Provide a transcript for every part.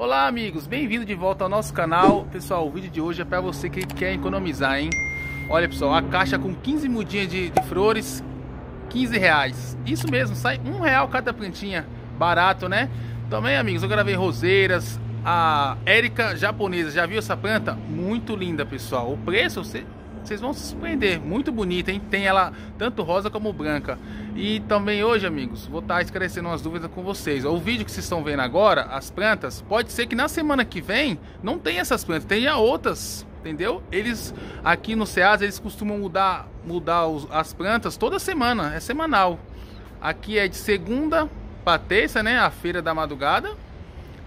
Olá amigos, bem-vindo de volta ao nosso canal Pessoal, o vídeo de hoje é para você que quer economizar, hein? Olha pessoal, a caixa com 15 mudinhas de, de flores 15 reais Isso mesmo, sai um real cada plantinha Barato, né? Também amigos, eu gravei roseiras A Érica japonesa, já viu essa planta? Muito linda pessoal O preço, você vocês vão se surpreender, muito bonita, hein? Tem ela tanto rosa como branca. E também hoje, amigos, vou estar esclarecendo umas dúvidas com vocês. O vídeo que vocês estão vendo agora, as plantas, pode ser que na semana que vem não tenha essas plantas, tenha outras, entendeu? Eles aqui no Ceasa, eles costumam mudar, mudar os, as plantas toda semana, é semanal. Aqui é de segunda para terça, né? A feira da madrugada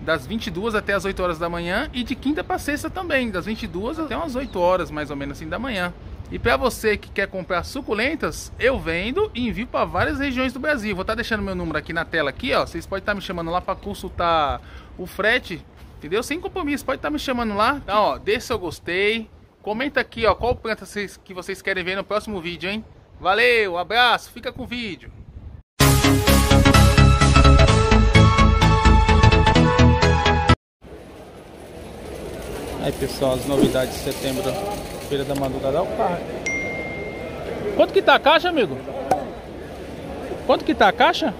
das 22 até as 8 horas da manhã e de quinta para sexta também, das 22 até umas 8 horas mais ou menos assim da manhã. E para você que quer comprar suculentas, eu vendo e envio para várias regiões do Brasil. Vou estar tá deixando meu número aqui na tela aqui, ó. Vocês podem estar tá me chamando lá para consultar o frete, entendeu? Sem compromisso, pode estar tá me chamando lá. Então, ó, deixa seu gostei. Comenta aqui, ó, qual planta vocês, que vocês querem ver no próximo vídeo, hein? Valeu, abraço, fica com o vídeo. Aí pessoal, as novidades de setembro, Feira da Madrugada, o carro. Quanto que tá a caixa, amigo? Quanto que tá a caixa?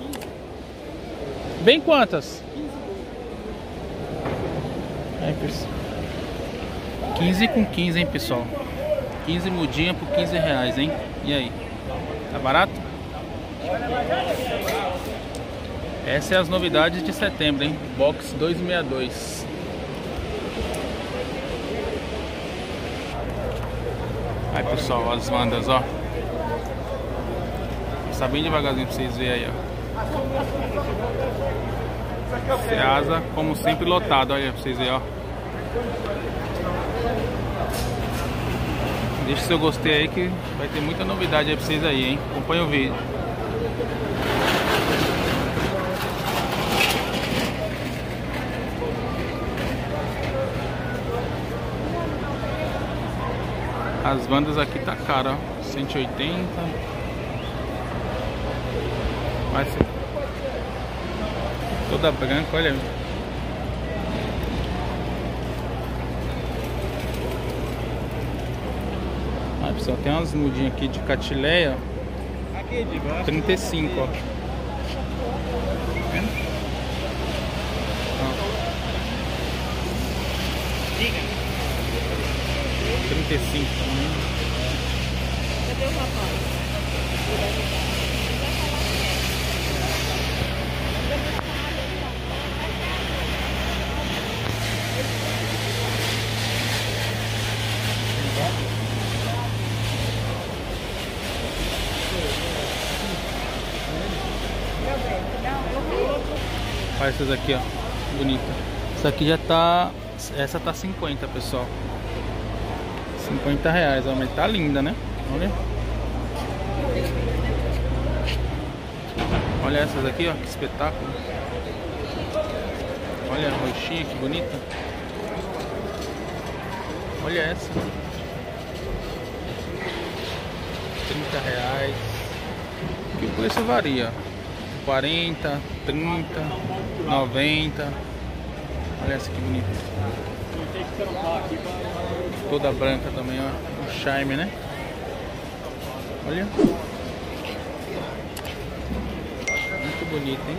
Bem quantas? Aí, pessoal. 15 com 15, hein, pessoal? 15 mudinha por 15 reais, hein? E aí? Tá barato? Essas é as novidades de setembro, hein? Box 262. Aí pessoal, as mandas, ó. Está bem devagarzinho pra vocês verem aí, ó. Ceasa, como sempre, lotado, olha pra vocês verem, ó. Deixa seu gostei aí que vai ter muita novidade aí pra vocês aí, hein? Acompanha o vídeo. As bandas aqui tá cara, ó. 180. Vai ser toda branca, olha. Aí pessoal, tem umas mudinhas aqui de catileia. Aqui de baixo. 35, ó. 35 essas aqui, ó. Bonita. Essa aqui já tá. Essa tá 50, pessoal. 50 reais, ó, mas tá linda, né? Olha. Olha essas aqui, ó, que espetáculo. Olha a roxinha, que bonita. Olha essa. 30 reais. Que o preço varia. 40, 30, 90. Olha essa que bonita. Toda branca também, ó. O charme, né? Olha. Muito bonito, hein?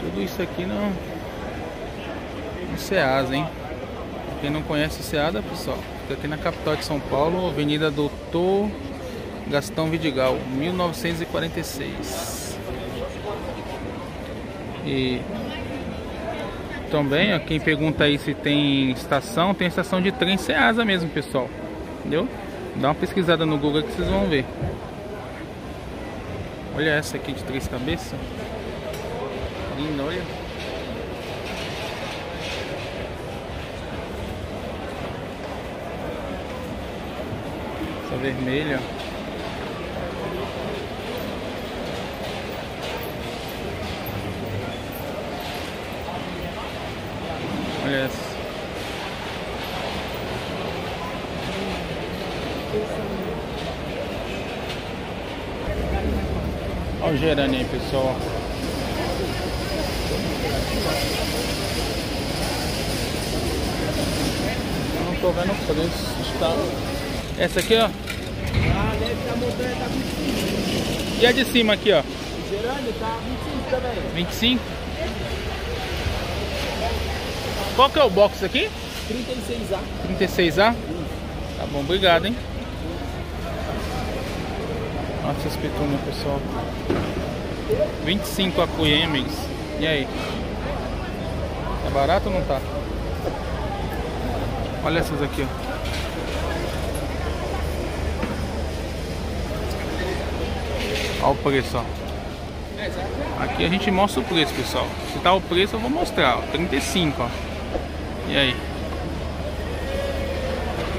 Tudo isso aqui no, no Ceasa, hein? Quem não conhece o Ceasa, pessoal, fica aqui na capital de São Paulo, Avenida Doutor Gastão Vidigal, 1946. E também, ó, quem pergunta aí se tem estação, tem estação de trem Ceasa mesmo, pessoal. Entendeu? Dá uma pesquisada no Google que vocês vão ver. Olha essa aqui de três cabeças. Linda, olha. Essa vermelha. Olha essa. Olha o gerânio aí, pessoal. Eu não tô vendo o preço. Está... Essa aqui, ó. Ah, deve estar montanha, tá 25. E a de cima aqui, ó? O gerânio tá 25 também. 25? Qual que é o box aqui? 36A. 36A? Tá bom, obrigado, hein? Olha essas pessoal. 25 a cuia, hein, amigos? E aí? É barato ou não tá? Olha essas aqui, ó. Olha o preço, ó. Aqui a gente mostra o preço, pessoal. Se tá o preço, eu vou mostrar, ó. 35, ó. E aí?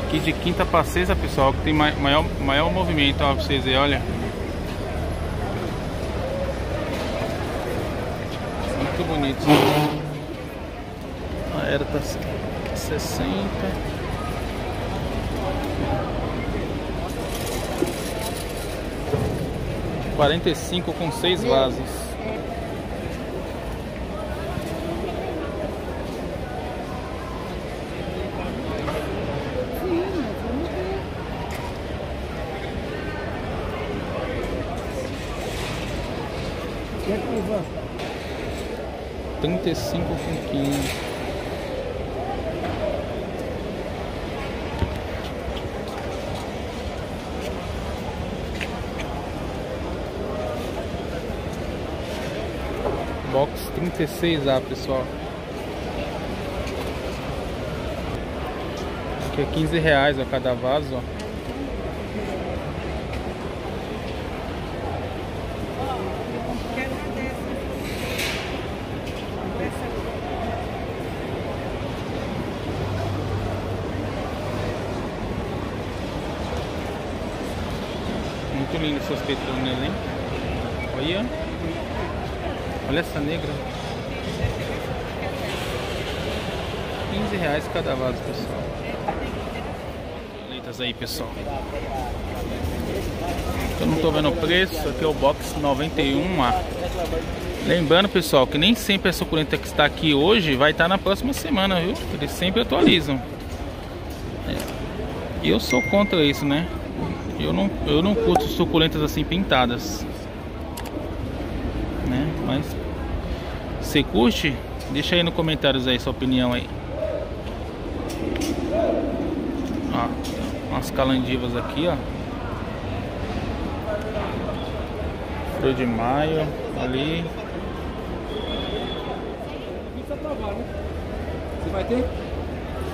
Aqui de quinta para sexta, pessoal, que tem maior, maior movimento, ó, pra vocês verem, olha. Muito bonito. A era tá 60. Quarenta e cinco com seis vasos. Trinta e cinco com quinze. Box 36A, pessoal. Aqui é 15 reais a cada vaso, ó. Essas petúnias, hein? Olha. Olha essa negra. 15 reais cada vaso, pessoal. Leitas aí, pessoal. Eu não tô vendo o preço. Aqui é o box 91A. Lembrando, pessoal, que nem sempre a suculenta que está aqui hoje vai estar na próxima semana, viu? Eles sempre atualizam. E eu sou contra isso, né? Eu não, eu não curto suculentas assim pintadas. Né? Mas você curte? Deixa aí nos comentários aí sua opinião aí. Ó, umas calandivas aqui, ó. Flor de maio ali. Você vai ter?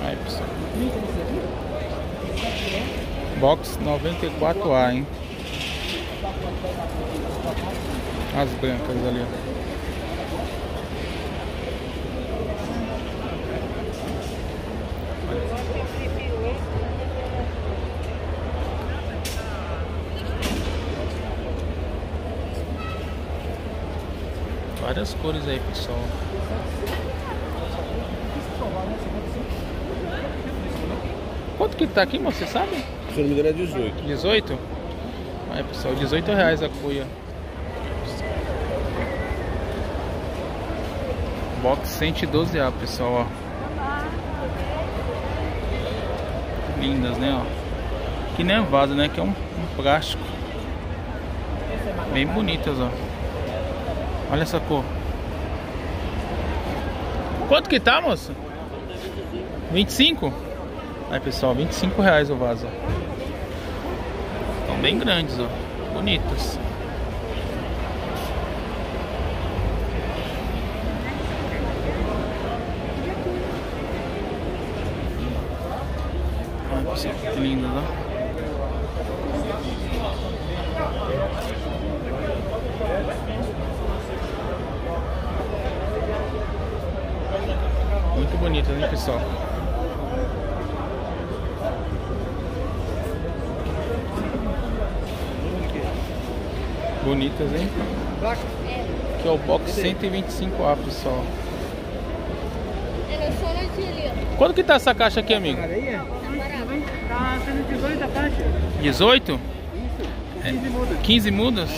Aí, pessoal. Box 94A, hein? As brancas ali, ó. Várias cores aí, pessoal. Quanto que tá aqui? Você sabe? Se não me engano é 18. 18? Aí, pessoal, 18 reais a cuia. Box 112A, pessoal, ó. Lindas, né, ó. Que nem é vaso, né? Que é um, um plástico. Bem bonitas, ó. Olha essa cor. Quanto que tá, moça? 25? Aí, pessoal, 25 reais o vaso. Estão bem grandes, ó. Bonitas. Olha, que lindas, ó. Muito bonita, né, pessoal? Bonitas, hein? Aqui é o box 125A, pessoal. Quanto que tá essa caixa aqui, amigo? Tá sendo 18 a caixa. 18? Isso. 15 mudas. 15 mudas?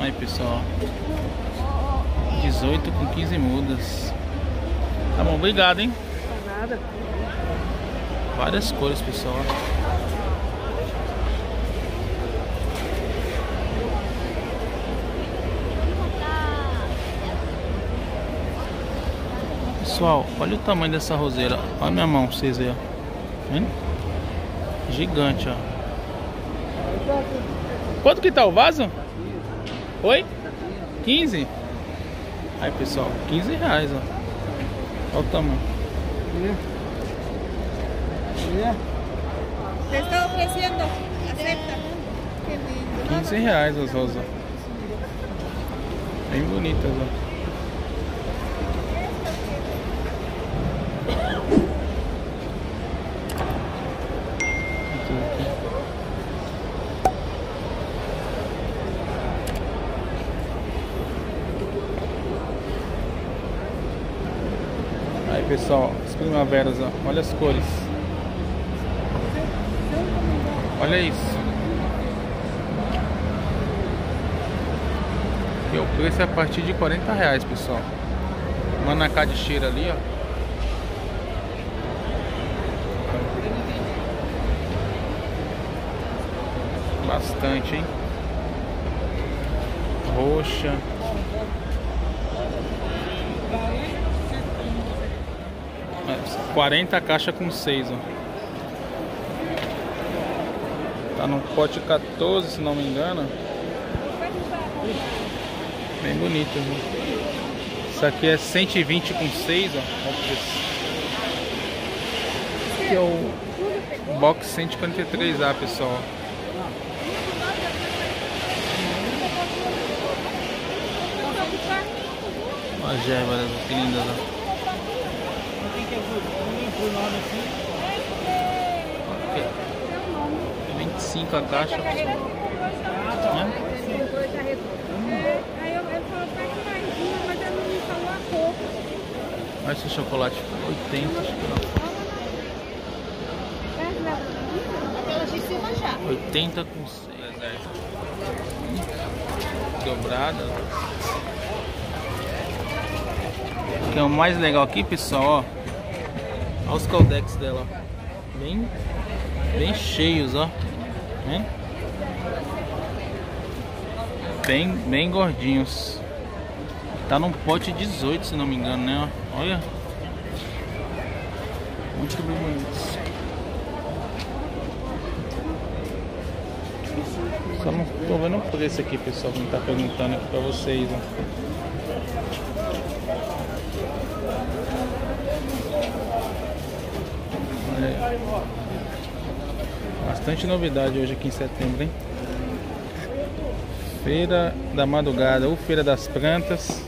Aí, pessoal. 18 com 15 mudas. Tá bom, obrigado, hein? Nada. Várias cores, pessoal. Pessoal, olha o tamanho dessa roseira. Olha a minha mão pra vocês verem. Vendo? Gigante, ó. Quanto que tá o vaso? Oi? 15? Aí, pessoal, 15 reais, ó. Olha o tamanho. Te está. Qué lindo. 15 reais as rosas. Bem bonitas, ó. Aí pessoal, as primaveras, ó. olha as cores. Olha isso. E o preço é a partir de 40 reais, pessoal. Manacá de cheiro ali, ó. Bastante, hein? Roxa. 40 caixa com 6, ó. Tá no pote 14, se não me engano. Bem bonito, viu? Isso aqui é 120 com 6, ó. Esse aqui é o box 143A, pessoal. Olha as gérbaras, que lindas, ó. Aqui. 25 a caixa, pessoal. Né? Aí eu, ele falou, pega mais uma, mas ele não me falou a cor. Olha esse chocolate, 80, acho que não. Aquelas de cima já. 80 com 6. Dobrada. O que é o mais legal aqui, pessoal, ó. Olha os caldex dela, ó. Bem, bem cheios, ó. Né? Bem, bem gordinhos. Tá num pote 18, se não me engano, né? Olha. Muito bonitos. Só não tô vendo o preço aqui, pessoal, que tá perguntando aqui pra vocês, ó. Olha aí. Bastante novidade hoje aqui em setembro, hein? Feira da Madrugada ou Feira das Plantas.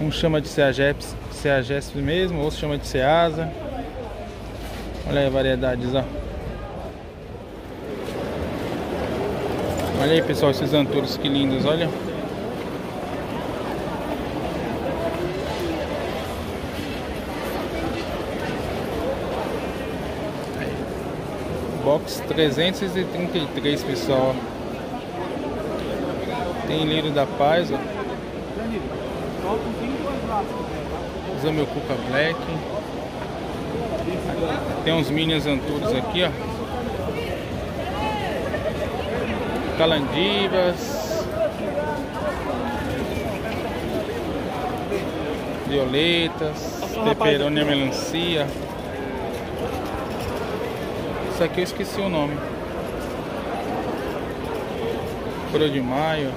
Um chama de Ceagesp, Ceagesp mesmo, outro chama de Ceasa. Olha aí a variedades, ó. Olha aí, pessoal, esses anturos que lindos, olha. Box 333, pessoal. Tem lírio da paz, ó. Usa meu Cuca Black. Tem uns minions anturos aqui, ó. Calandivas. Violetas. Peperoni melancia. Isso aqui eu esqueci o nome. Flor de maio.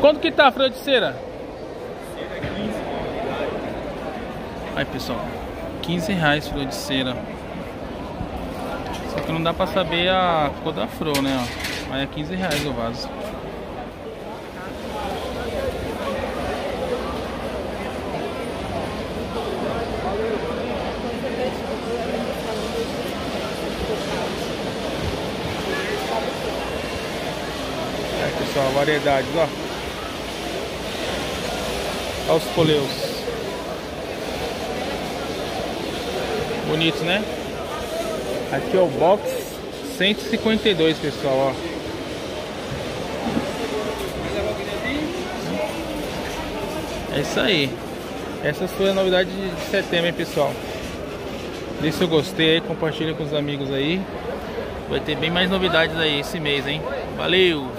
Quanto que tá a flor de cera? Aí pessoal, 15 reais flor de cera. Só que não dá pra saber a cor da flor, né? ó. Mas é 15 reais o vaso. Aí pessoal, variedades, ó. Olha os coleus. Bonitos, né? Aqui é o box 152, pessoal, ó. É isso aí. Essas foi a novidade de setembro, hein, pessoal. Deixe seu gostei aí, compartilha com os amigos aí. Vai ter bem mais novidades aí esse mês, hein? Valeu!